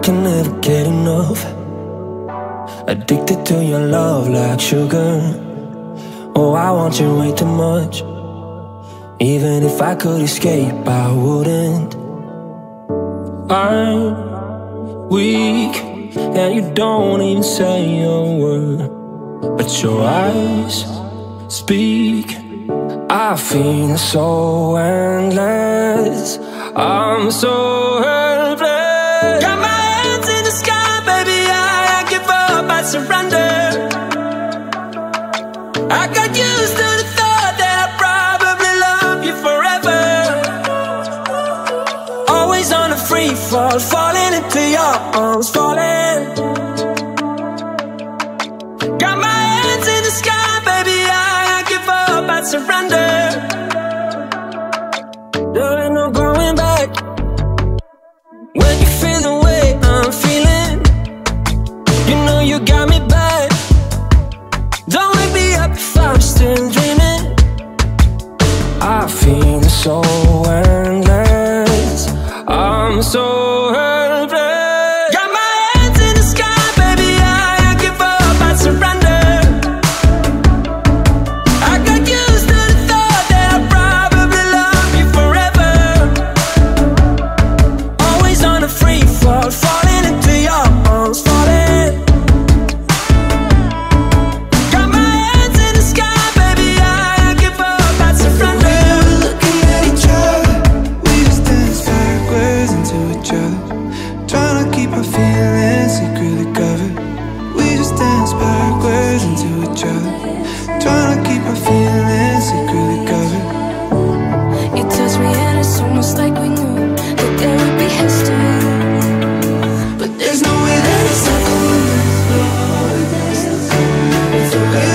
get enough. Addicted to your love like sugar. Oh, I want you way too much. Even if I could escape, I wouldn't. I'm weak And you don't even say a word. But your eyes speak. I feel so endless. I'm so on a free fall, falling into your arms, falling. Got my hands in the sky, baby, I, I give up, I surrender. There ain't no going back. When you feel the way I'm feeling, you know you got me back. Don't wake me up if I'm still dreaming. I feel the soul. So helpless Got my hands in the sky, baby, I, I give up, I surrender. I got used to the thought that I'll probably love you forever. Always on a free fall, fall su